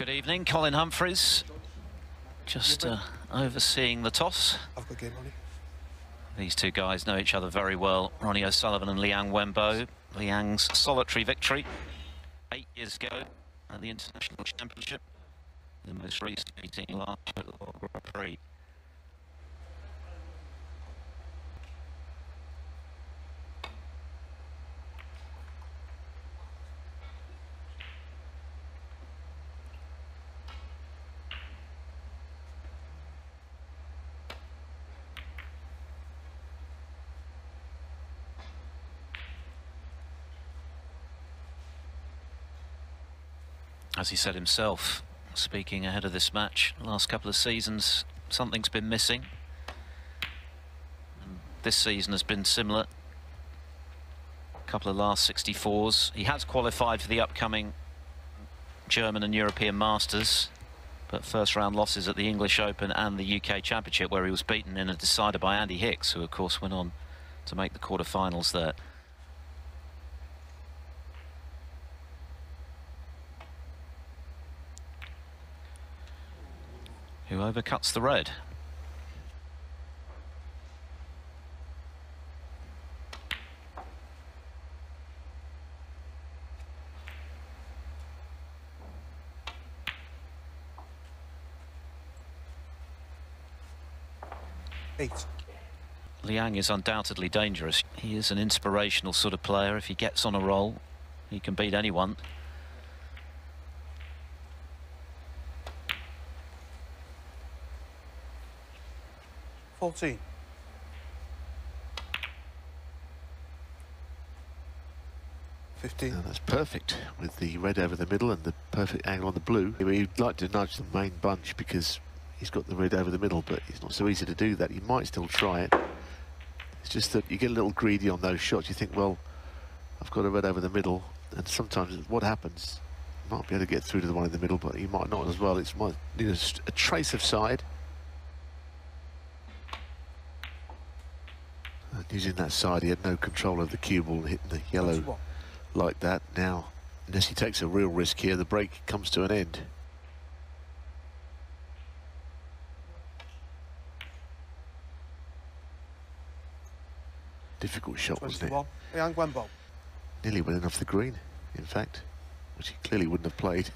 Good evening, Colin Humphreys. Just uh, overseeing the toss. Have a good game, Ronnie. These two guys know each other very well. Ronnie O'Sullivan and Liang Wenbo. Liang's solitary victory eight years ago at the International Championship. The most recent meeting last year at the World Grand Prix. As he said himself, speaking ahead of this match, last couple of seasons, something's been missing. And this season has been similar. A couple of last 64s. He has qualified for the upcoming German and European Masters, but first round losses at the English Open and the UK Championship, where he was beaten in a decider by Andy Hicks, who of course went on to make the quarterfinals there. Who overcuts the red. Eight. Liang is undoubtedly dangerous. He is an inspirational sort of player. If he gets on a roll, he can beat anyone. 14. Fifteen. that's perfect with the red over the middle and the perfect angle on the blue. He'd like to nudge the main bunch because he's got the red over the middle, but it's not so easy to do that. He might still try it. It's just that you get a little greedy on those shots. You think, well, I've got a red over the middle, and sometimes what happens, you might be able to get through to the one in the middle, but he might not as well. It's might need a, a trace of side. Using that side, he had no control of the cue ball hitting the yellow like that. Now, unless he takes a real risk here, the break comes to an end. Difficult shot, wasn't it? Nearly went off the green, in fact, which he clearly wouldn't have played.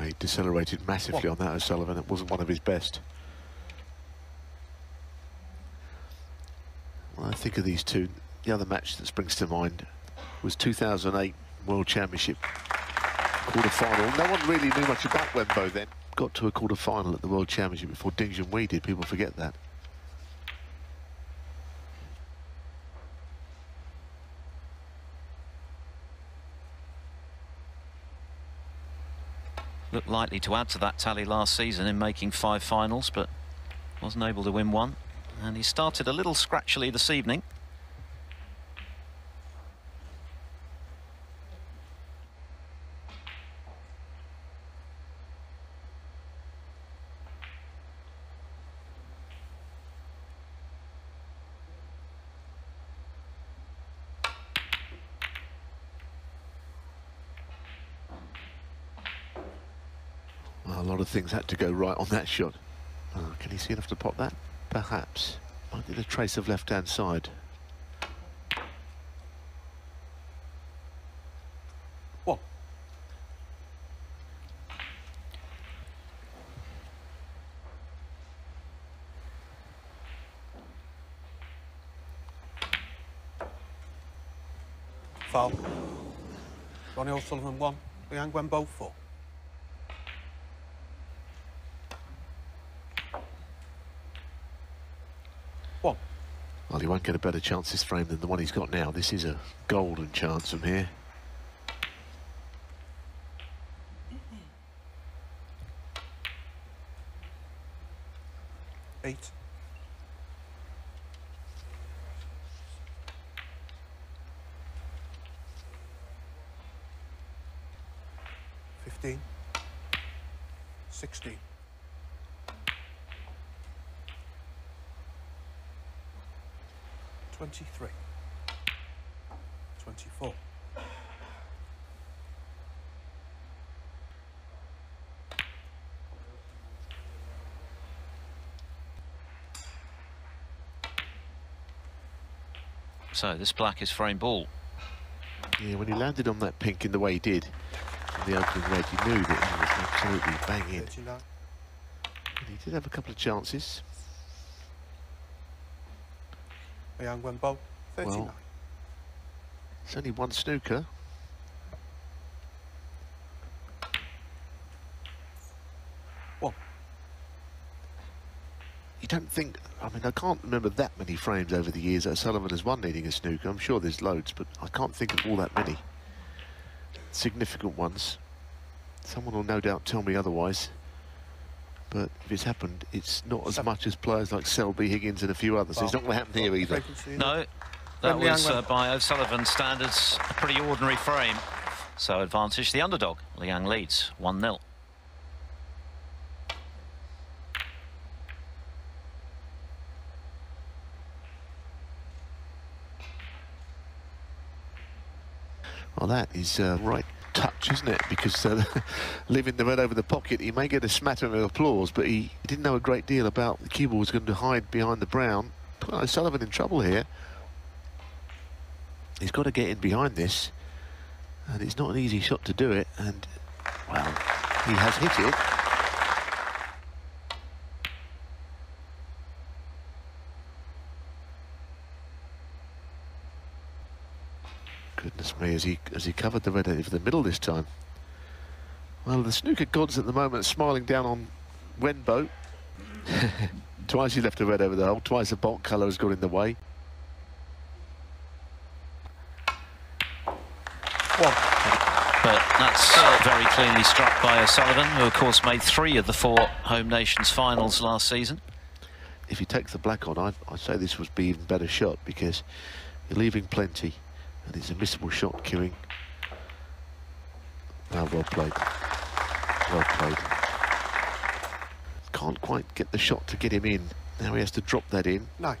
Well, he decelerated massively on that O'Sullivan. It wasn't one of his best. Well, I think of these two. The other match that springs to mind was 2008 World Championship quarter-final. No one really knew much about Wenbo then. Got to a quarter-final at the World Championship before Ding Junhui did. People forget that. Looked likely to add to that tally last season in making five finals, but wasn't able to win one. And he started a little scratchily this evening. Lot of things had to go right on that shot. Oh, can he see enough to pop that? Perhaps. Might need a trace of left-hand side. One. Foul. Ronnie O'Sullivan one. Liang Wenbo four. Get a better chance this frame than the one he's got now. This is a golden chance from here. Eight. Fifteen. Sixteen. 23, 24. So this black is frame ball. Yeah, when he landed on that pink in the way he did, the opening red, you knew that he was absolutely banging. He did have a couple of chances. Liang Wenbo, 39. Well- It's only one snooker. One. You don't think, I mean, I can't remember that many frames over the years that Sullivan has won leading a snooker. I'm sure there's loads, but I can't think of all that many significant ones. Someone will no doubt tell me otherwise. But if it's happened, it's not as much as players like Selby, Higgins and a few others. It's not going to happen here either. No, that When was uh, by O'Sullivan standards a pretty ordinary frame. So advantage the underdog. Liang leads 1-0. Well, that is uh, right touch, isn't it? Because uh, leaving the red over the pocket, he may get a smattering of applause, but he, didn't know a great deal about the cue ball was going to hide behind the brown. Put O'Sullivan in trouble here. He's got to get in behind this, and it's not an easy shot to do it. And well, he has hit it. Goodness me, as he as he covered the red over the middle this time. Well, the snooker gods at the moment are smiling down on Wenbo. twice he left a red over the hole, twice the baulk colour has got in the way. One. But that's uh, very cleanly struck by O'Sullivan, who of course made three of the four Home Nations finals last season. If he takes the black on, I'd, I'd say this would be even better shot because you're leaving plenty and it's a missable shot cueing. Ah, well played. Well played. Can't quite get the shot to get him in. Now he has to drop that in. No.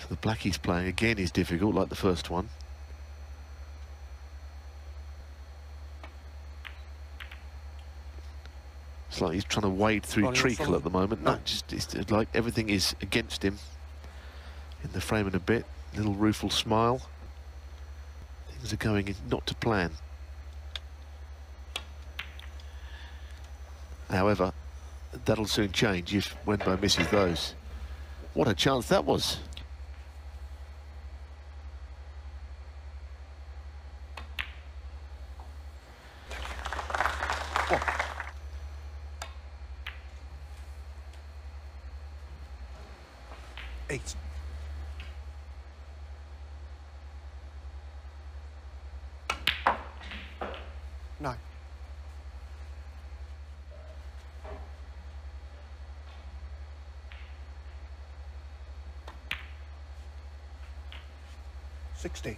So the black he's playing again is difficult, like the first one. It's like he's trying to wade through Ronnie treacle at the moment. No. Not just it's like everything is against him. In the frame in a bit, little rueful smile. Things are going in not to plan. However, that'll soon change if Wenbo misses those. What a chance that was. 16,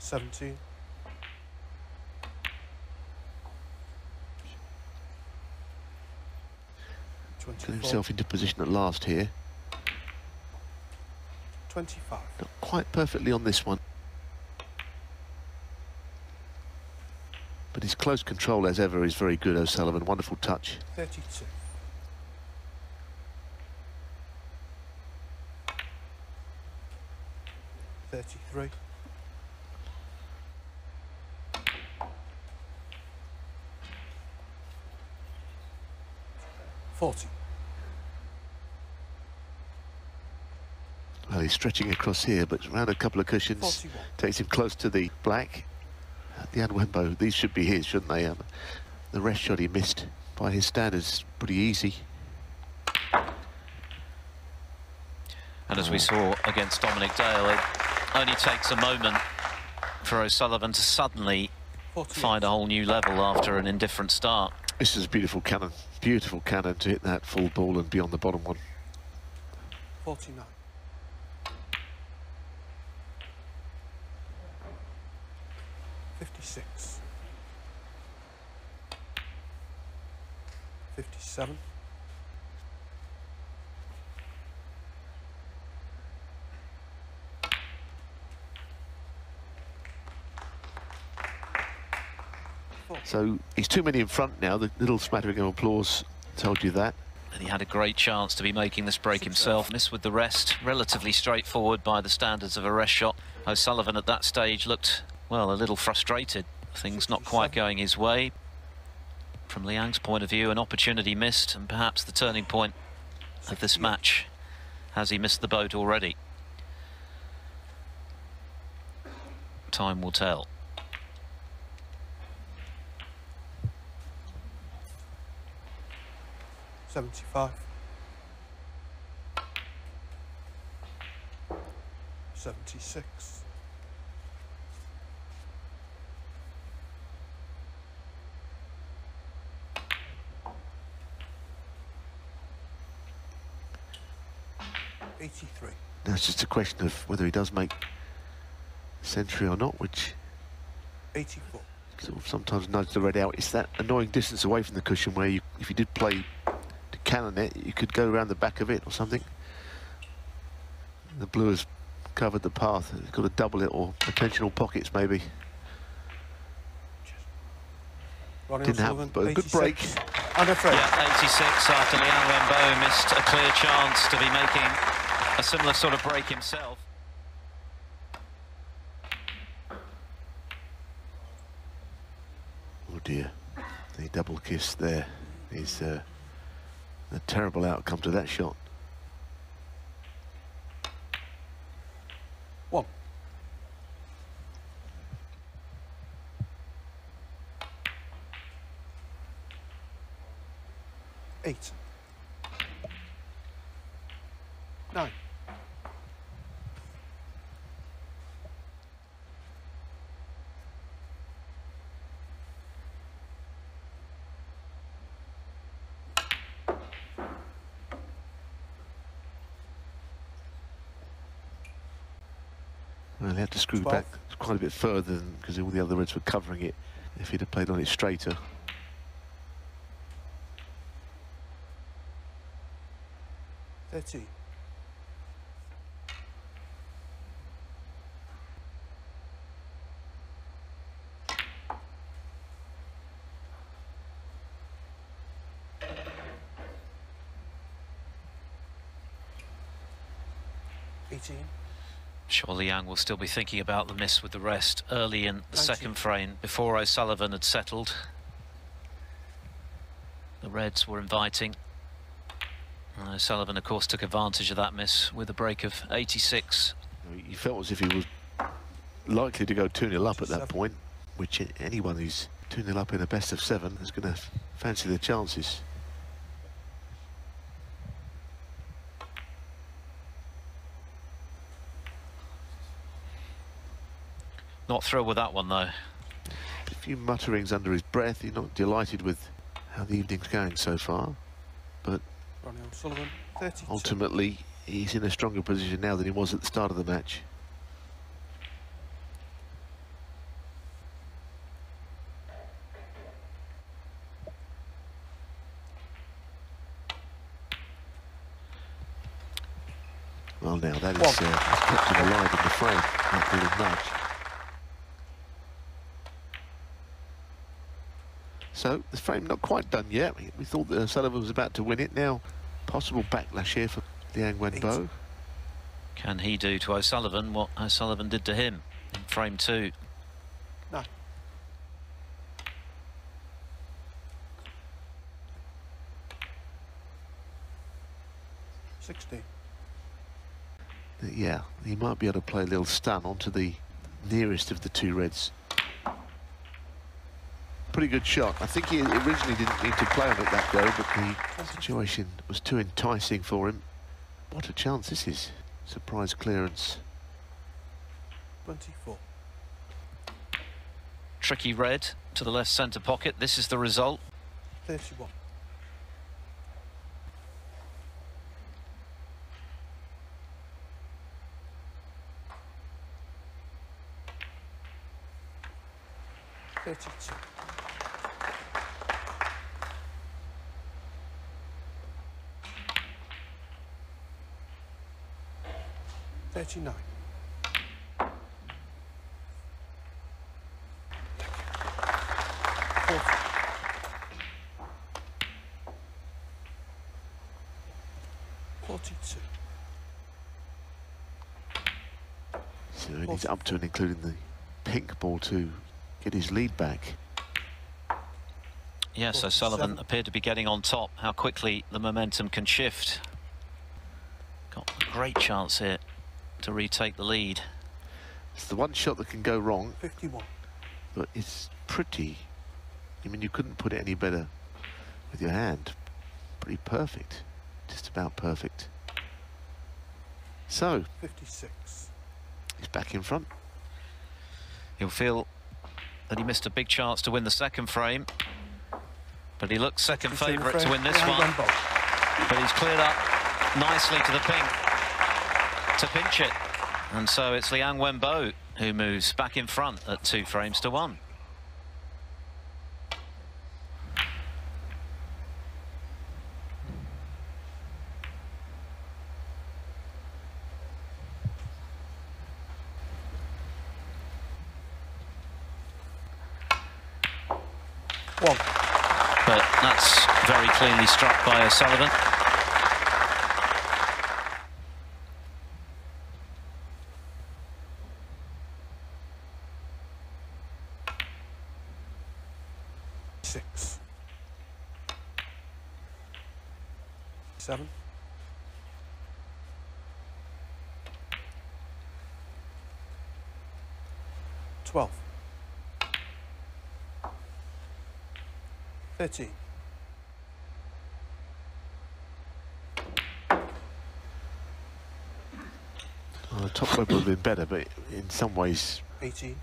17, 24, himself into position at last here. 25. Not quite perfectly on this one. But his close control as ever is very good, O'Sullivan. Wonderful touch. 32. three. Forty. Well, he's stretching across here, but around a couple of cushions. 41. Takes him close to the black. Liang Wenbo, these should be his, shouldn't they? Um, the rest shot he missed by his standards, pretty easy. And as we ah. saw against Dominic Dale, it only takes a moment for O'Sullivan to suddenly Forty. find a whole new level after an indifferent start. This is a beautiful cannon. Beautiful cannon to hit that full ball and be on the bottom one. Forty-nine. Fifty-six. Fifty-seven. So he's too many in front now. The little smattering of applause told you that. And he had a great chance to be making this break himself. Miss with the rest, relatively straightforward by the standards of a rest shot. O'Sullivan at that stage looked, well, a little frustrated. Things not quite going his way. From Liang's point of view, an opportunity missed and perhaps the turning point of this match. Has he missed the boat already? Time will tell. Seventy-five. Seventy-six. Eighty-three. Now it's just a question of whether he does make century or not, which Eighty-four. sort of sometimes nudge the red out. It's that annoying distance away from the cushion where you, if you did play cannon it, you could go around the back of it or something. The blue has covered the path. It's got to double it or potential pockets maybe. Ronnie Didn't happen, but a good break. 86. And a. Yeah, 86 after Liang Wenbo missed a clear chance to be making a similar sort of break himself. Oh dear, the double kiss there is uh, a terrible outcome to that shot. One. Eight. Nine. Well, he had to screw Twelve. back quite a bit further because all the other reds were covering it. If he'd have played on it straighter, Thirteen. Eighteen. Sure, Liang will still be thinking about the miss with the rest early in the Thank second you. frame before O'Sullivan had settled. The Reds were inviting. And O'Sullivan, of course, took advantage of that miss with a break of 86. he felt as if he was likely to go 2 0 up at that point, which anyone who's 2 0 up in a best of seven is going to fancy their chances. Not thrilled with that one, though. A few mutterings under his breath. He's not delighted with how the evening's going so far, but Ronnie O'Sullivan. Ultimately he's in a stronger position now than he was at the start of the match. Well, now that is One. uh, has kept him alive in the frame. That little nudge. So the frame not quite done yet. We, we thought that Sullivan was about to win it. Now, possible backlash here for Liang Wenbo. Can he do to O'Sullivan what O'Sullivan did to him in frame two? Nine. Sixteen. Uh, yeah, he might be able to play a little stun onto the nearest of the two reds. Pretty good shot. I think he originally didn't need to play on it that go, but the situation was too enticing for him. What a chance this is. Surprise clearance. Twenty-four. Tricky red to the left centre pocket. This is the result. Thirty-one. Thirty-two. Thirty-nine. Forty. 42. So he's up to and including the pink ball to get his lead back. Yes, Sullivan appeared to be getting on top. How quickly the momentum can shift. Got a great chance here to retake the lead. It's the one shot that can go wrong, 51. but it's pretty. I mean, you couldn't put it any better with your hand. Pretty perfect. Just about perfect. So, 56. he's back in front. He'll feel that he missed a big chance to win the second frame. But he looks second Second favourite to win this Liang one. But he's cleared up nicely to the pink to pinch it. And so it's Liang Wenbo who moves back in front at two frames to one. One. But that's very cleanly struck by O'Sullivan. Six. Seven. Twelve. Thirteen. Well, the top red would have been better, but in some ways, Eighteen.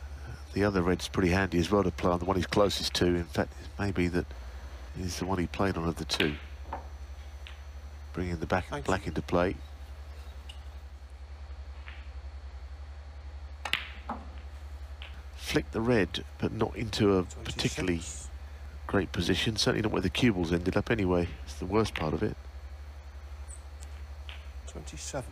the other red's pretty handy as well to play on the one he's closest to. In fact, maybe that is the one he played on of the two bringing the back Thank black you. into play. Flick the red, but not into a 26. particularly great position. Certainly not where the cue balls ended up anyway. It's the worst part of it. 27.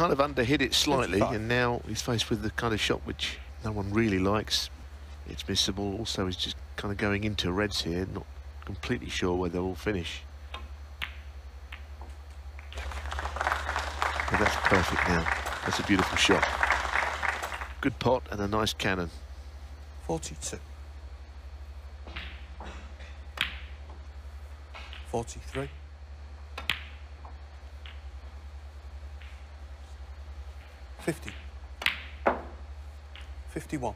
Kind of underhit it slightly, and now he's faced with the kind of shot which no one really likes. It's missable. Also, he's just kind of going into reds here, not completely sure where they'll all finish. But that's perfect now. That's a beautiful shot. Good pot and a nice cannon. 42. 43. 50. 51.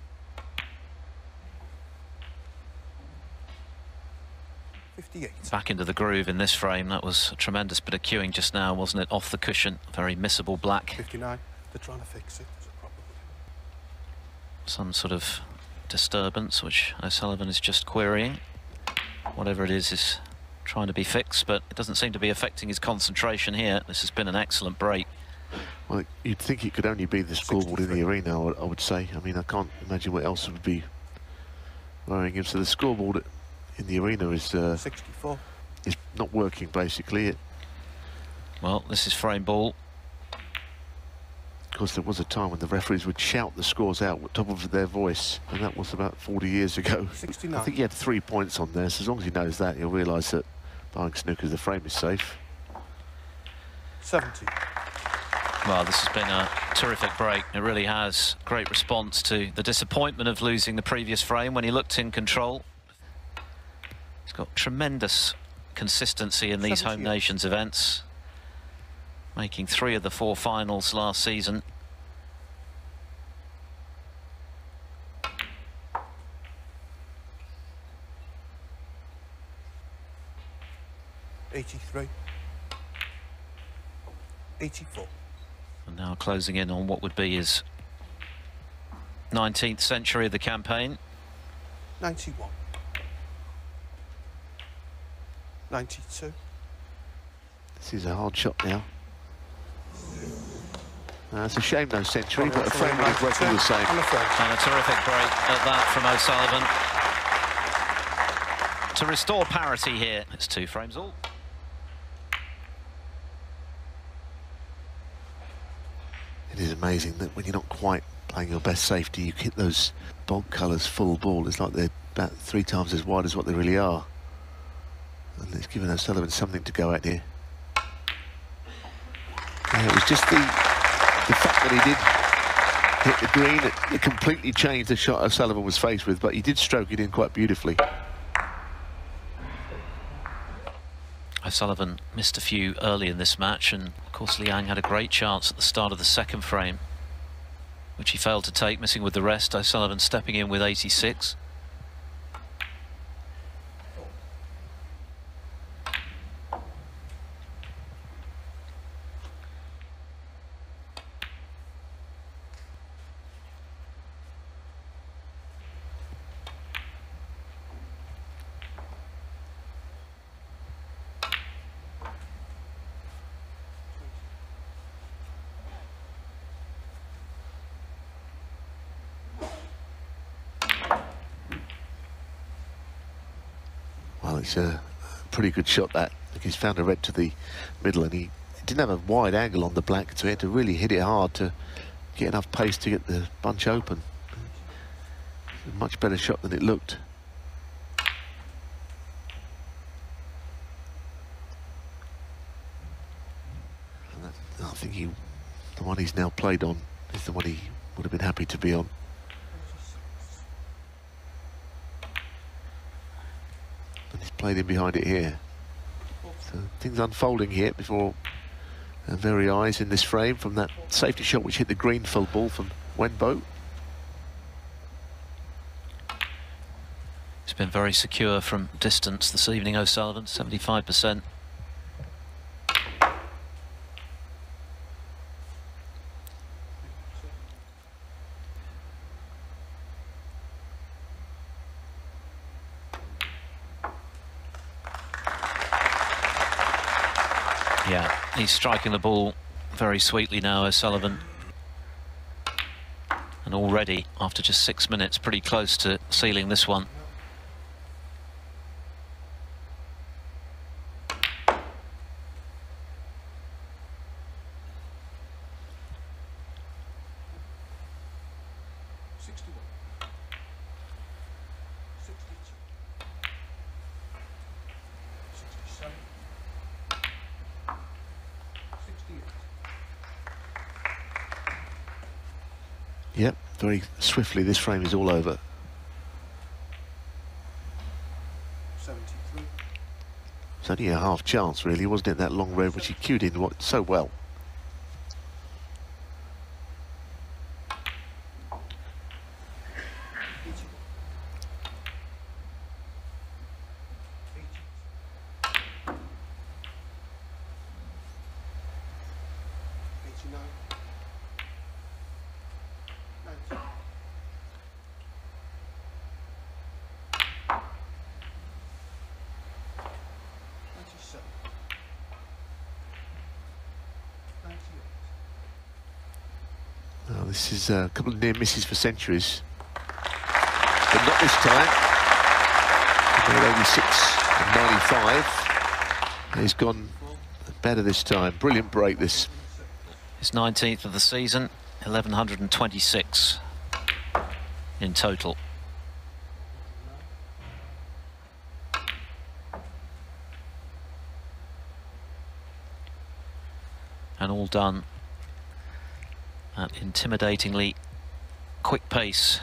58. Back into the groove in this frame. That was a tremendous bit of cueing just now, wasn't it? Off the cushion. Very missable black. 59. They're trying to fix it. There's a problem with it. Some sort of disturbance, which O'Sullivan is just querying. Whatever it is, is trying to be fixed, but it doesn't seem to be affecting his concentration here. This has been an excellent break. Well, you'd think it could only be the scoreboard in the arena, I would, I would say. I mean, I can't imagine what else would be worrying him. So the scoreboard in the arena is uh, 64. is not working, basically. It, Well, this is frame ball. of course, there was a time when the referees would shout the scores out at the top of their voice, and that was about 40 years ago. 69. I think he had three points on there, so as long as he knows that, he'll realise that buying snooker, the frame is safe. 70. Well, this has been a terrific break. It really has. Great response to the disappointment of losing the previous frame when he looked in control. He's got tremendous consistency in these Home Nations events, making three of the four finals last season. Eighty-three. Eighty-four. And now closing in on what would be his 19th century of the campaign. Ninety-one. Ninety-two. This is a hard shot now. Uh, it's a shame no century, but a frame O'Sullivan with his back record the same. And a And a terrific break at that from O'Sullivan. To restore parity here, it's two frames all. It is amazing that when you're not quite playing your best safety, you hit those baulk colours full ball. It's like they're about three times as wide as what they really are. And it's given O'Sullivan something to go at here. Yeah, it was just the the fact that he did hit the green. It, it completely changed the shot O'Sullivan was faced with, but he did stroke it in quite beautifully. O'Sullivan missed a few early in this match, and of course Liang had a great chance at the start of the second frame, which he failed to take, missing with the rest. O'Sullivan stepping in with 86. It's a pretty good shot that. He's found a red to the middle and he didn't have a wide angle on the black, so he had to really hit it hard to get enough pace to get the bunch open. Much better shot than it looked. That- I think he, the one he's now played on is the one he would have been happy to be on. and he's played in behind it here. So things unfolding here before our very eyes in this frame from that safety shot which hit the green full ball from Wenbo. He's been very secure from distance this evening, O'Sullivan, 75%. Yeah, he's striking the ball very sweetly now, O'Sullivan. And already, after just six minutes, pretty close to sealing this one. Very swiftly this frame is all over. Seventy-three. It's only a half chance really, wasn't it, that long red which he cued in so well. Ninety-eight. Uh, now, a couple of near misses for centuries. But not this time. He made 86 and 95. He's gone better this time. Brilliant break this. His 19th of the season, 1126 in total. And all done at intimidatingly quick pace.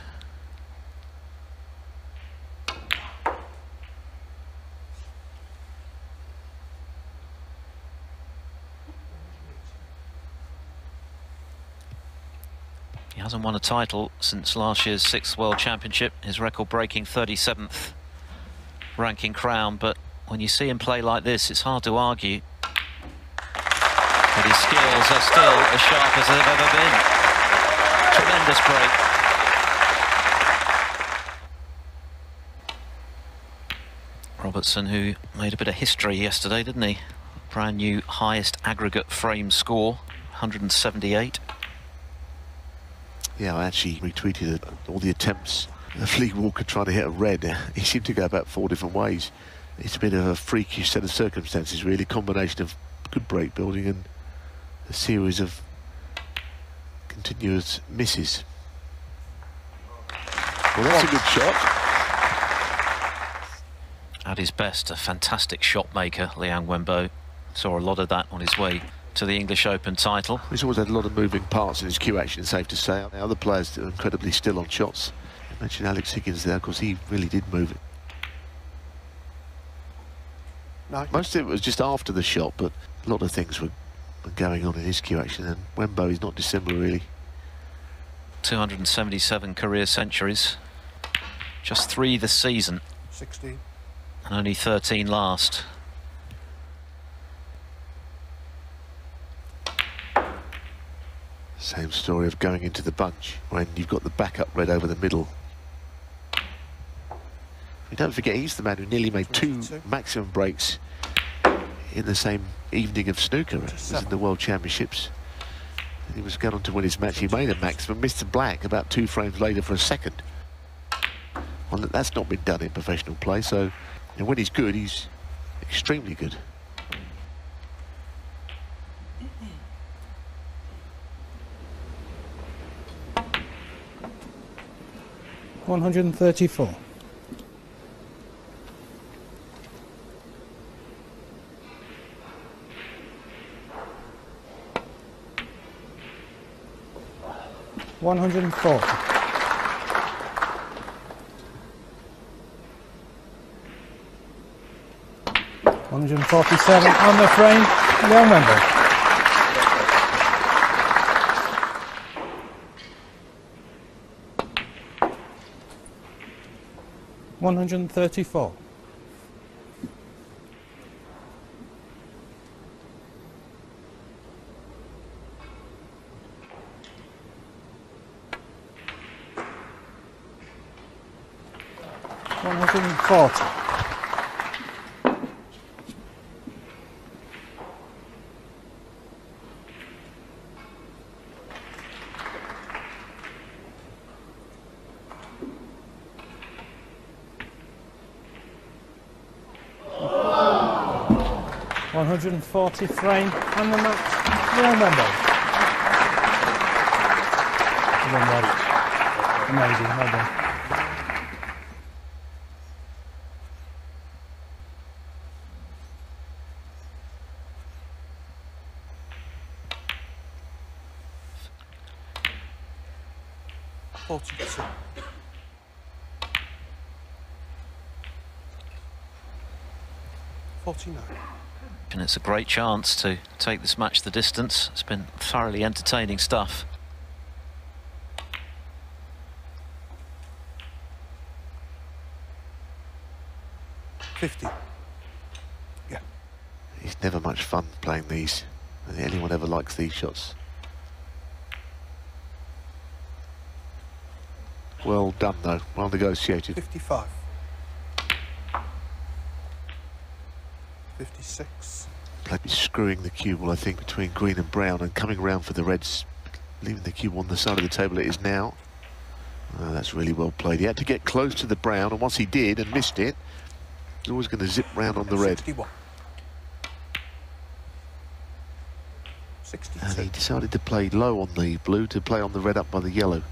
He hasn't won a title since last year's sixth World Championship, his record-breaking 37th ranking crown, but when you see him play like this, it's hard to argue that his skills are still as sharp as they've ever been. Tremendous break. Robertson, who made a bit of history yesterday, didn't he? Brand new highest aggregate frame score, 178. Yeah, I actually retweeted all the attempts of Lee Walker trying to hit a red. He seemed to go about four different ways. It's a bit of a freakish set of circumstances, really. Combination of good break building and a series of continuous misses. Well, that's a good shot. At his best, a fantastic shot maker, Liang Wenbo. Saw a lot of that on his way to the English Open title. He's always had a lot of moving parts in his cue action, safe to say. The other players are incredibly still on shots. I mentioned Alex Higgins there, because he really did move it. No. Most of it was just after the shot, but a lot of things were, were going on in his cue action, and Wenbo is not dissimilar, really. 277 career centuries. Just three this season, 16. and only 13 last. Same story of going into the bunch when you've got the backup red over the middle. You don't forget, he's the man who nearly made two maximum breaks in the same evening of snooker. It was in the World Championships. He was going on to win his match. He made a maximum. Mr. Black about two frames later for a second. Well, that's not been done in professional play. So, and when he's good, he's extremely good. One hundred and thirty-four. One hundred and forty. One hundred and forty-seven on the frame. Liang Wenbo. One hundred and thirty-four. 140 frame, and the match. Liang Wenbo. One. Amazing, well done. Forty-two. Forty-nine. And it's a great chance to take this match the distance. It's been thoroughly entertaining stuff. Fifty. Yeah. It's never much fun playing these. I think anyone ever likes these shots. Well done, though. Well negotiated. Fifty-five. Fifty-six. Played screwing the cue ball, I think, between green and brown and coming round for the reds, leaving the cube on the side of the table it is now. Oh, that's really well played. He had to get close to the brown, and once he did and missed it, he's always going to zip round on the red. Sixty-one. And he decided to play low on the blue to play on the red up by the yellow.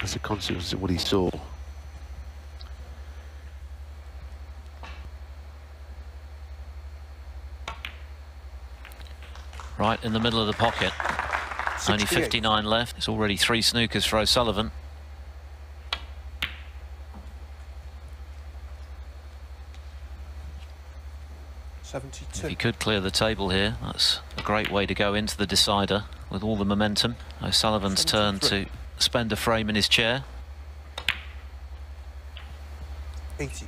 As a consequence of what he saw. Right in the middle of the pocket. Only 59 left. It's already three snookers for O'Sullivan. If he could clear the table here, that's a great way to go into the decider with all the momentum. O'Sullivan's turn to spend a frame in his chair. Eighty.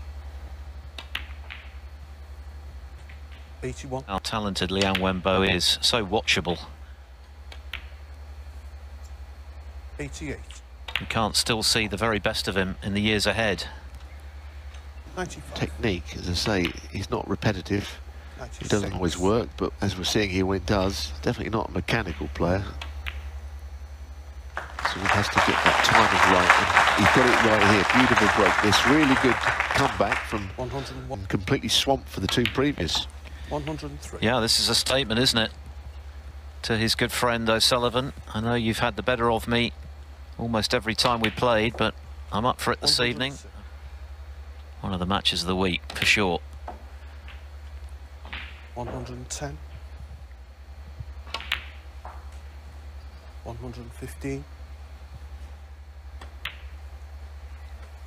Eighty-one. How talented Liang Wenbo is, so watchable. Eighty-eight. You can't still see the very best of him in the years ahead. Ninety-five. Technique, as I say, he's not repetitive. It doesn't always work, but as we're seeing here when it does, definitely not a mechanical player. So he has to get that timing right. And he's got it right here. Beautiful break. This really good comeback from 101, completely swamped for the two previous. 103. Yeah, this is a statement, isn't it? To his good friend O'Sullivan. I know you've had the better of me almost every time we played, but I'm up for it this evening. One of the matches of the week, for sure. 110. 115.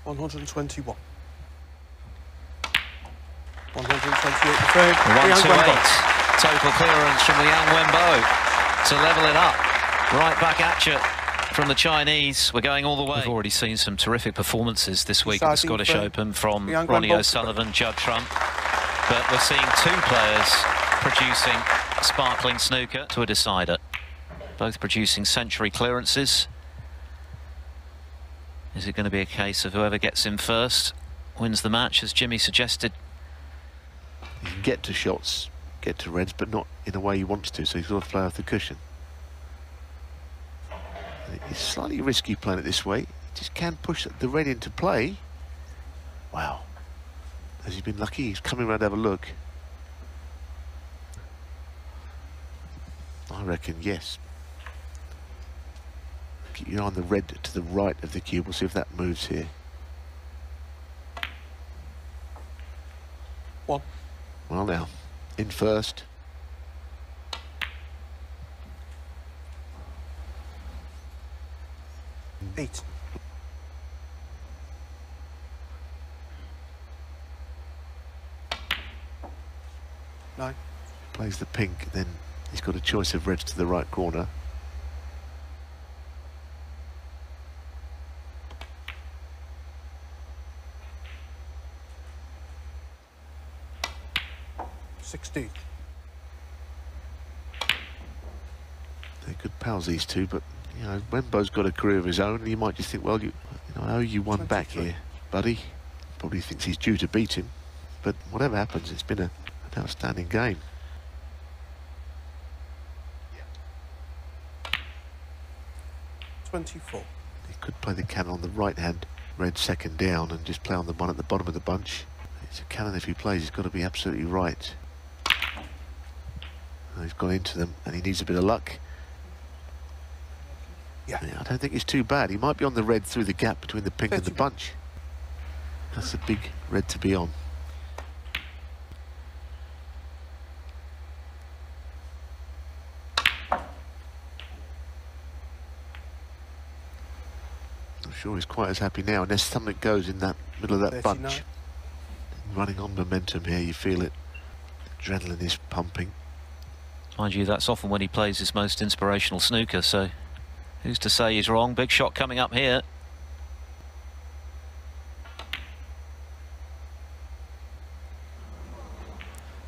121. 128 the frame. The one two Wenbo. eight. Total clearance from Liang Wenbo to level it up. Right back at you from the Chinese. We're going all the way. We've already seen some terrific performances this week at the Scottish for Open from Liang Ronnie Wenbo. O'Sullivan, Judd Trump. But we're seeing two players producing sparkling snooker to a decider. Both producing century clearances. Is it going to be a case of whoever gets in first wins the match, as Jimmy suggested? He can get to shots, get to reds, but not in a way he wants to, so he's got to play off the cushion. He's slightly risky playing it this way. Just can push the red into play. Wow. Has he been lucky? He's coming around to have a look. I reckon yes. Keep your eye on the red to the right of the cube. We'll see if that moves here. One. Well now, in first. Eight. Nine. Plays the pink, then he's got a choice of reds to the right corner. Sixteen. They're good pals, these two, but, you know, Wenbo's got a career of his own, and you might just think, well, you, you know, I owe you one back here, buddy. Probably thinks he's due to beat him, but whatever happens, it's been a, an outstanding game. Twenty-four. He could play the cannon on the right hand, red second down, and just play on the one at the bottom of the bunch. It's a cannon if he plays, he's got to be absolutely right. And he's gone into them, and he needs a bit of luck. Yeah. I don't think it's too bad. He might be on the red through the gap between the pink and the bunch. That's a big red to be on. I'm sure he's quite as happy now. And there's something that goes in that middle of that bunch. Running on momentum here, you feel it. Adrenaline is pumping. Mind you, that's often when he plays his most inspirational snooker, so who's to say he's wrong? Big shot coming up here.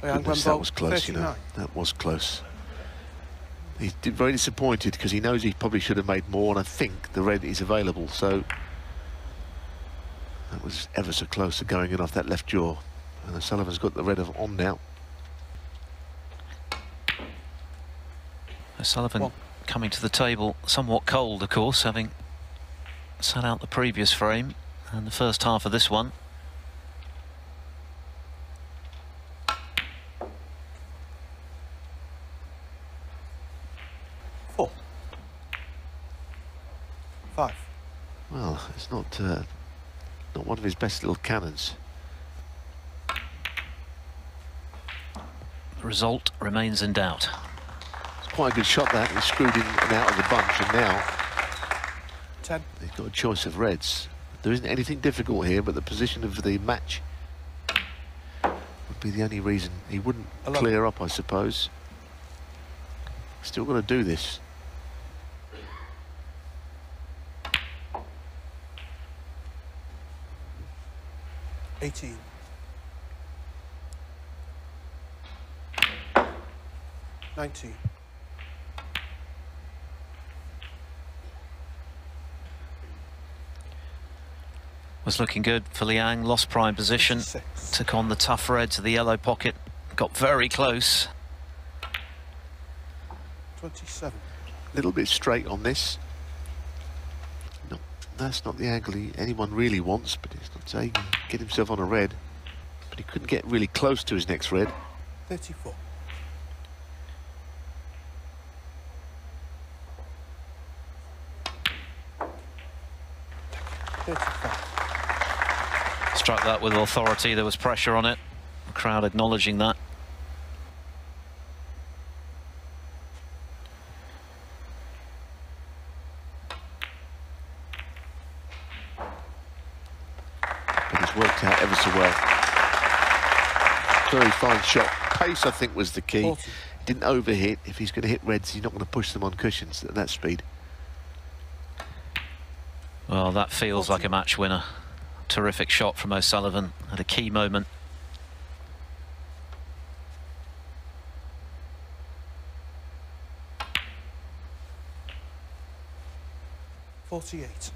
Goodness, that was close, you know. That was close. He's very disappointed because he knows he probably should have made more, and I think the red is available. So that was ever so close to going in off that left jaw. And O'Sullivan's got the red of on now. O'Sullivan One. Coming to the table somewhat cold, of course, having sat out the previous frame and the first half of this one. Four. Five. Well, it's not uh, not one of his best little cannons. The result remains in doubt. Quite a good shot that. He screwed in and out of the bunch, and now Ten. They've got a choice of reds. There isn't anything difficult here, but the position of the match would be the only reason he wouldn't Eleven. clear up, I suppose. Still got to do this. Eighteen. Nineteen. Was looking good for Liang, lost prime position, Six. took on the tough red to the yellow pocket, got very close. Twenty-seven. A little bit straight on this. No, that's not the angle he, anyone really wants, but he's not uh, saying get himself on a red. But he couldn't get really close to his next red. 34. Struck that with authority. There was pressure on it. The crowd acknowledging that. But he's worked out ever so well. Very fine shot. Pace, I think, was the key. Forty. Didn't overhit. If he's going to hit reds, he's not going to push them on cushions at that speed. Well, that feels like a match winner. Terrific shot from O'Sullivan at a key moment. Forty-eight.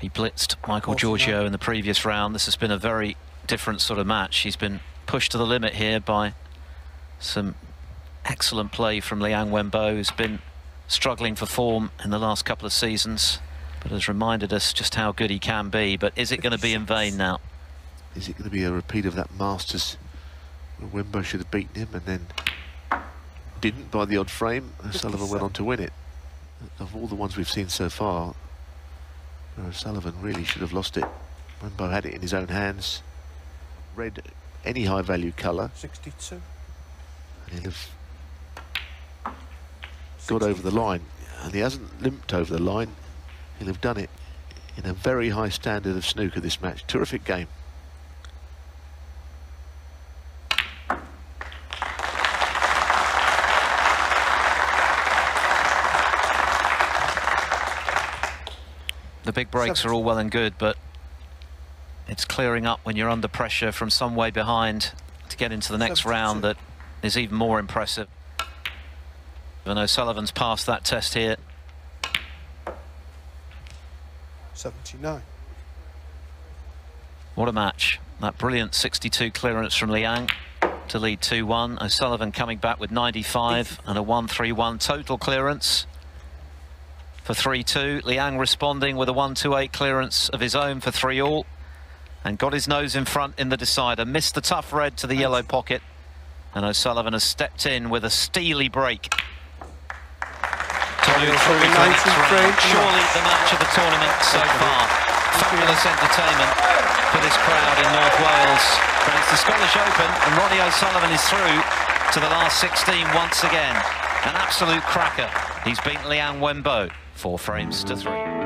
He blitzed Michael Awesome, Georgiou in the previous round. This has been a very different sort of match. He's been pushed to the limit here by some excellent play from Liang Wenbo, who's been struggling for form in the last couple of seasons, but has reminded us just how good he can be. But is it going to be in vain now? Is it going to be a repeat of that Masters where Wenbo should have beaten him and then didn't by the odd frame? Sullivan went on to win it. Of all the ones we've seen so far, uh, Sullivan really should have lost it. Wenbo had it in his own hands. Red any high value colour Sixty-two. and he'll have got over the line. And he hasn't limped over the line. He'll have done it in a very high standard of snooker this match. Terrific game. The big breaks are all well and good, but it's clearing up when you're under pressure from some way behind to get into the next round that is even more impressive. And O'Sullivan's passed that test here. Seventy-nine. What a match. That brilliant 62 clearance from Liang to lead 2-1. O'Sullivan coming back with 95 and a 1-3-1 total clearance for 3-2. Liang responding with a 1-2-8 clearance of his own for 3-all and got his nose in front in the decider. Missed the tough red to the yellow pocket and O'Sullivan has stepped in with a steely break. To move through into the next 19 frame. Surely the match of the tournament so far. Fabulous entertainment for this crowd in North Wales. But it's the Scottish Open and Ronnie O'Sullivan is through to the last 16 once again. An absolute cracker. He's beaten Liang Wenbo, four frames to three.